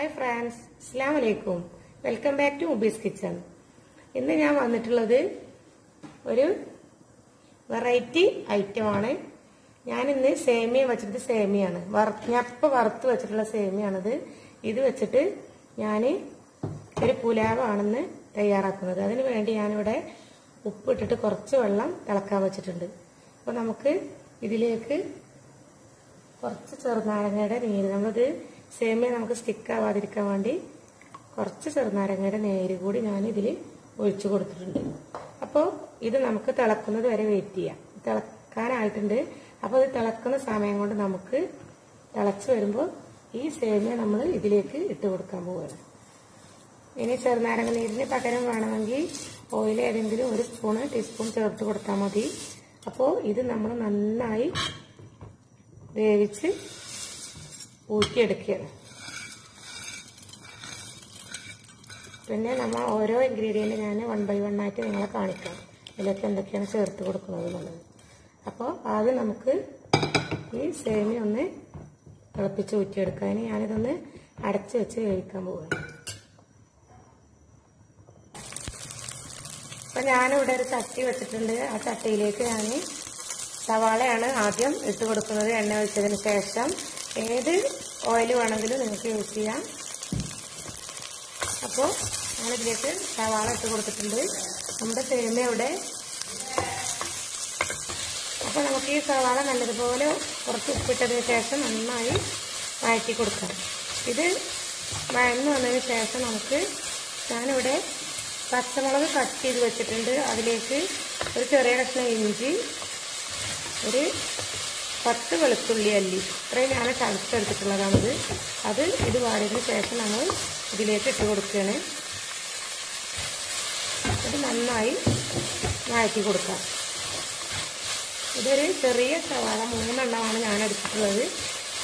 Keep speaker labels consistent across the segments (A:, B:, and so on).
A: Hi friends അസ്സാം വലൈക്കും welcome back to Mubi's kitchen. ഇന്ന് ഞാൻ വന്നിട്ടുള്ളത് ഒരു വെറൈറ്റി ഐറ്റമാണ്. ഞാൻ ഇന്ന് സേമിയ വെച്ചിട്ട് സേമിയാണ്. വറുത്ത് ഞാൻ ഇപ്പം വറുത്ത് വെച്ചിട്ടുള്ള സേമിയാണിത്. ഇത് വെച്ചിട്ട് ഞാൻ ഒരു പുലാവാണെന്ന് തയ്യാറാക്കുന്നത്. അതിന് വേണ്ടി ഞാനിവിടെ ഉപ്പിട്ടിട്ട് കുറച്ച് വെള്ളം തിളക്കാൻ വെച്ചിട്ടുണ്ട്. അപ്പോൾ നമുക്ക് ഇതിലേക്ക് കുറച്ച് ചെറുനാരങ്ങയുടെ നീര് നമ്മളിത് സേമിയ നമുക്ക് സ്റ്റിക്ക് ആവാതിരിക്കാൻ വേണ്ടി കുറച്ച് ചെറുനാരങ്ങയുടെ നേര് കൂടി ഞാൻ ഇതിൽ ഒഴിച്ചു കൊടുത്തിട്ടുണ്ട്. അപ്പോൾ ഇത് നമുക്ക് തിളക്കുന്നത് വരെ വെയിറ്റ് ചെയ്യാം. തിളക്കാനായിട്ടുണ്ട്. അപ്പോൾ ഇത് തിളക്കുന്ന സമയം കൊണ്ട് നമുക്ക് തിളച്ച് വരുമ്പോൾ ഈ സേമിയ നമ്മൾ ഇതിലേക്ക് ഇട്ട് കൊടുക്കാൻ പോവുകയാണ് ഇനി ചെറുനാരങ്ങ നീരിന് പകരം വേണമെങ്കിൽ ഓയിൽ ഏതെങ്കിലും ഒരു സ്പൂണ് ടീസ്പൂൺ ചേർത്ത് കൊടുത്താൽ മതി. അപ്പോൾ ഇത് നമ്മൾ നന്നായി വേവിച്ച് ഊറ്റിയെടുക്കുകയാണ് പിന്നെ നമ്മൾ ഓരോ ഇൻഗ്രീഡിയന്റ് ഞാൻ വൺ ബൈ വൺ ആയിട്ട് നിങ്ങളെ കാണിക്കാം. ഇതിലേക്ക് എന്തൊക്കെയാണ് ചേർത്ത് കൊടുക്കുന്നത് എന്നുള്ളത്. അപ്പോൾ ആദ്യം നമുക്ക് ഈ സേമി ഒന്ന് തിളപ്പിച്ച് ഊറ്റിയെടുക്കാൻ ഞാനിതൊന്ന് അടച്ച് വെച്ച് വേവിക്കാൻ പോവുകയാണ് അപ്പം ഞാനിവിടെ ഒരു ചട്ടി വെച്ചിട്ടുണ്ട്. ആ ചട്ടിയിലേക്ക് ഞാൻ സവാളയാണ് ആദ്യം ഇട്ട് കൊടുക്കുന്നത്. എണ്ണ ഒഴിച്ചതിന് ശേഷം ഏത് ഓയിൽ വേണമെങ്കിലും നിങ്ങൾക്ക് യൂസ് ചെയ്യാം. അപ്പോൾ ഞാനിതിലേക്ക് സവാള ഇട്ട് കൊടുത്തിട്ടുണ്ട്. നമ്മുടെ തേമയുടെ അപ്പോൾ നമുക്ക് ഈ സവാള നല്ലതുപോലെ കുറച്ച് ഉപ്പിട്ടതിന് ശേഷം നന്നായി വഴറ്റി കൊടുക്കാം. ഇത് വഴന്നു വന്നതിന് ശേഷം നമുക്ക് ഞാനിവിടെ പച്ചമുളക് കട്ട് ചെയ്ത് വെച്ചിട്ടുണ്ട്. അതിലേക്ക് ഒരു ചെറിയ കഷ്ണം ഇഞ്ചി ഒരു പത്ത് വെളുത്തുള്ളി അല്ലി. ഇത്രയും ഞാൻ ചതച്ചെടുത്തിട്ടുള്ളതാണിത്. അത് ഇത് വാടിയതിന് ശേഷം നമ്മൾ ഇതിലേക്ക് ഇട്ട് കൊടുക്കുകയാണ്. അത് നന്നായി വഴറ്റി കൊടുക്കാം. ഇതൊരു ചെറിയ സവാള മൂന്നെണ്ണമാണ് ഞാൻ എടുത്തിട്ടുള്ളത്.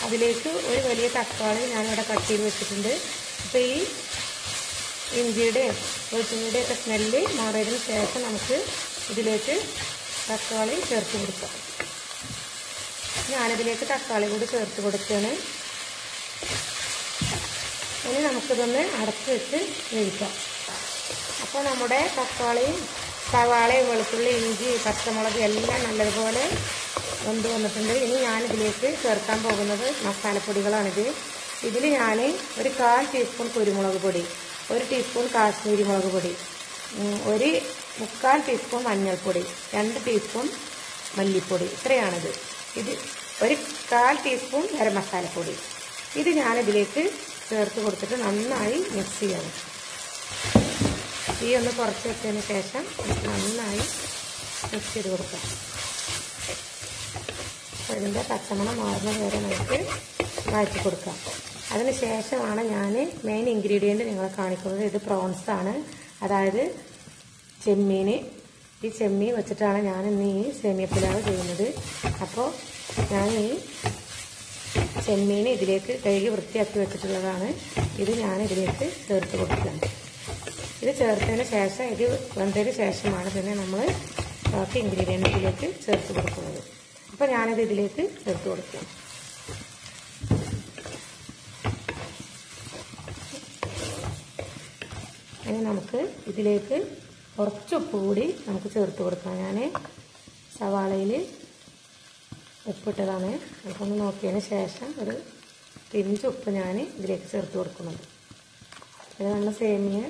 A: അതിലേക്ക് ഒരു വലിയ തക്കാളി ഞാനിവിടെ കട്ട് ചെയ്ത് വെച്ചിട്ടുണ്ട്. അപ്പോൾ ഈ ഇഞ്ചിയുടെയും വെളുത്തുള്ളിയുടെ സ്മെല്ല് മാറിയതിന് ശേഷം നമുക്ക് ഇതിലേക്ക് തക്കാളി ചേർത്ത് കൊടുക്കാം. ഞാനിതിലേക്ക് തക്കാളി കൂടി ചേർത്ത് കൊടുക്കുകയാണ്. ഇനി നമുക്കിതൊന്ന് അടച്ച് വെച്ച് വേവിക്കാം. അപ്പോൾ നമ്മുടെ തക്കാളിയും സവാളയും വെളുത്തുള്ളി ഇഞ്ചി പച്ചമുളക് എല്ലാം നല്ലതുപോലെ വെന്ത് വന്നിട്ടുണ്ട്. ഇനി ഞാനിതിലേക്ക് ചേർക്കാൻ പോകുന്നത് മസാലപ്പൊടികളാണിത്. ഇതിൽ ഞാൻ ഒരു കാൽ ടീസ്പൂൺ കുരുമുളക് പൊടി ഒരു ടീസ്പൂൺ കാശ്മീരി മുളക് പൊടി ഒരു മുക്കാൽ ടീസ്പൂൺ മഞ്ഞൾപ്പൊടി രണ്ട് ടീസ്പൂൺ മല്ലിപ്പൊടി. ഇത്രയാണിത്. ഇത് ഒരു കാൽ ടീസ്പൂൺ ഗരം മസാലപ്പൊടി ഇത് ഞാനിതിലേക്ക് ചേർത്ത് കൊടുത്തിട്ട് നന്നായി മിക്സ് ചെയ്യണം. തീ ഒന്ന് കുറച്ച് വെച്ചതിന് ശേഷം നന്നായി മിക്സ് ചെയ്ത് കൊടുക്കാം. അതിന്റെ പച്ചമണം മാറുന്നത് വരെ നമുക്ക് വഴറ്റി കൊടുക്കാം. അതിന് ശേഷമാണ് ഞാൻ മെയിൻ ഇൻഗ്രീഡിയന്റ് നിങ്ങളെ കാണിക്കുന്നത്. ഇത് പ്രോൺസാണ് അതായത് ചെമ്മീൻ ഈ ചെമ്മീൻ വെച്ചിട്ടാണ് ഞാൻ ഇന്ന് ഈ സേമിയ പുലാവ് ചെയ്യുന്നത്. അപ്പോൾ ഞാൻ ഈ ചെമ്മീൻ ഇതിലേക്ക് കഴുകി വൃത്തിയാക്കി വെച്ചിട്ടുള്ളതാണ്. ഇത് ഞാൻ ഇതിലേക്ക് ചേർത്ത് കൊടുക്കുകയാണ്. ഇത് ചേർത്തതിന് ശേഷം ഇത് വെന്തതിന് ശേഷമാണ് പിന്നെ നമ്മൾ ബാക്കി ഇൻഗ്രീഡിയൻസിലേക്ക് ചേർത്ത് കൊടുക്കുന്നത്. അപ്പോൾ ഞാനത് ഇതിലേക്ക് ചേർത്ത് കൊടുക്കും ഇനി നമുക്ക് ഇതിലേക്ക് കുറച്ച് ഉപ്പ് കൂടി നമുക്ക് ചേർത്ത് കൊടുക്കാം. ഞാൻ സവാളയിൽ ഉപ്പിട്ടതാണ്. നമുക്കൊന്ന് നോക്കിയതിന് ശേഷം ഒരു പിഞ്ച് ഉപ്പ് ഞാൻ ഇതിലേക്ക് ചേർത്ത് കൊടുക്കുന്നുണ്ട്. പിന്നെ നമ്മൾ സേമിയ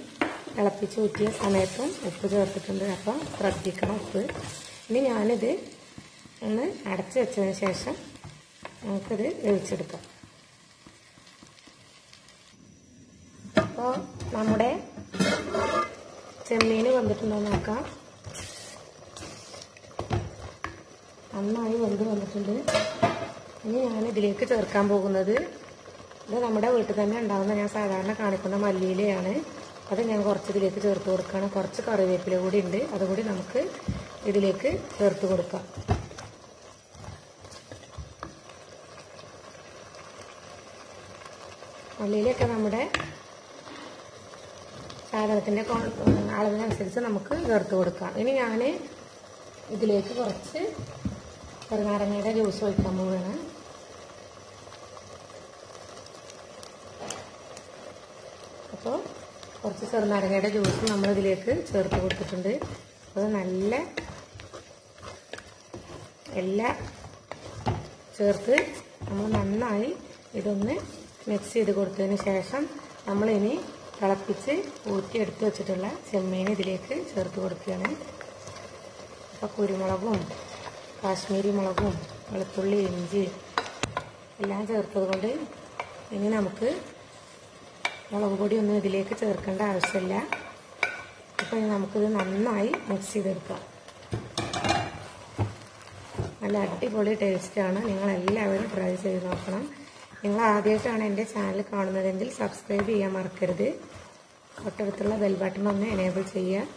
A: തിളപ്പിച്ച് ഊറ്റിയ സമയത്തും ഉപ്പ് ചേർത്തിട്ടുണ്ട്. അപ്പം ശ്രദ്ധിക്കണം ഉപ്പ്. ഇനി ഞാനിത് ഒന്ന് അടച്ച് വെച്ചതിന് ശേഷം നമുക്കിത് വേവിച്ചെടുക്കാം. അപ്പോൾ നമ്മുടെ ചെമ്മീൻ വന്നിട്ടുണ്ടോ നോക്കാം. നന്നായി വെന്ത് വന്നിട്ടുണ്ട്. ഇനി ഞാൻ ഇതിലേക്ക് ചേർക്കാൻ പോകുന്നത് ഇത് നമ്മുടെ വീട്ടിൽ തന്നെ ഉണ്ടാകുന്ന ഞാൻ സാധാരണ കാണിക്കുന്ന മല്ലിയിലയാണ്. അത് ഞാൻ കുറച്ച് ഇതിലേക്ക് ചേർത്ത് കൊടുക്കുകയാണ്. കുറച്ച് കറിവേപ്പില കൂടി ഉണ്ട്. അതുകൂടി നമുക്ക് ഇതിലേക്ക് ചേർത്ത് കൊടുക്കാം. മല്ലിയിലൊക്കെ നമ്മുടെ സാധനത്തിന്റെ അളവിനനുസരിച്ച് നമുക്ക് ചേർത്ത് കൊടുക്കാം. ഇനി ഞാൻ ഇതിലേക്ക് കുറച്ച് ചെറുനാരങ്ങയുടെ ജ്യൂസ് ഒഴിക്കാൻ പോവുകയാണ് അപ്പോൾ കുറച്ച് ചെറുനാരങ്ങയുടെ ജ്യൂസ് നമ്മൾ ഇതിലേക്ക് ചേർത്ത് കൊടുത്തിട്ടുണ്ട്. അത് നല്ല എല്ലാ ചേർത്ത് നമ്മൾ നന്നായി ഇതൊന്ന് മിക്സ് ചെയ്ത് കൊടുത്തതിന് ശേഷം നമ്മളിനി തിളപ്പിച്ച് ഊറ്റി എടുത്ത് വെച്ചിട്ടുള്ള ചെമ്മീൻ ഇതിലേക്ക് ചേർത്ത് കൊടുക്കുകയാണ്. അപ്പോൾ കുരുമുളകും കാശ്മീരി മുളകും വെളുത്തുള്ളി ഇഞ്ചി എല്ലാം ചേർത്തത് കൊണ്ട് ഇനി നമുക്ക് മുളക് പൊടി ഒന്നും ഇതിലേക്ക് ചേർക്കേണ്ട ആവശ്യമില്ല. അപ്പോൾ നമുക്കിത് നന്നായി മിക്സ് ചെയ്തെടുക്കാം. നല്ല അടിപൊളി ടേസ്റ്റാണ് നിങ്ങളെല്ലാവരും ട്രൈ ചെയ്ത് നോക്കണം. നിങ്ങൾ ആദ്യമായിട്ടാണ് എന്റെ ചാനൽ കാണുന്നതെങ്കിൽ സബ്സ്ക്രൈബ് ചെയ്യാൻ മറക്കരുത്. തൊട്ടടുത്തുള്ള ബെൽ ബട്ടൺ ഒന്ന് എനേബിൾ ചെയ്യുക.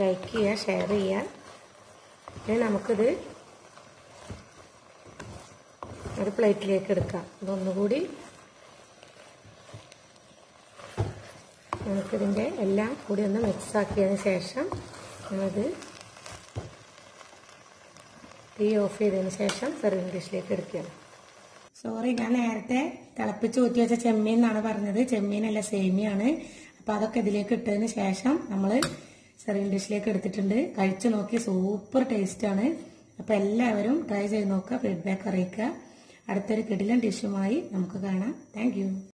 A: ലൈക്ക് ചെയ്യുക ഷെയർ ചെയ്യുക. ഇനി നമുക്കിത് ഒരു പ്ലേറ്റിലേക്ക് എടുക്കാം. ഇതൊന്നുകൂടി നമുക്കിതിന്റെ എല്ലാം കൂടി ഒന്ന് മിക്സ് ആക്കിയതിന് ശേഷം നമ്മളിത് തീ ഓഫ് ചെയ്തതിന് ശേഷം സെർവിംഗ് ഡിഷിലേക്ക് എടുക്കുകയാണ്. സോറി ഞാൻ നേരത്തെ തിളപ്പിച്ച് ഊറ്റി വെച്ച ചെമ്മീൻ എന്നാണ് പറഞ്ഞത്. ചെമ്മീനല്ല സേമിയാണ്. അപ്പം അതൊക്കെ ഇതിലേക്ക് ഇട്ടതിന് ശേഷം നമ്മൾ ചെറിയ ഡിഷിലേക്ക് എടുത്തിട്ടുണ്ട്. കഴിച്ചു നോക്കി സൂപ്പർ ടേസ്റ്റ് ആണ്. അപ്പം എല്ലാവരും ട്രൈ ചെയ്ത് നോക്കുക ഫീഡ്ബാക്ക് അറിയിക്കുക. അടുത്തൊരു കിടിലൻ ഡിഷുമായി നമുക്ക് കാണാം. താങ്ക്